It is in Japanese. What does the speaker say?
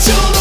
ちょうど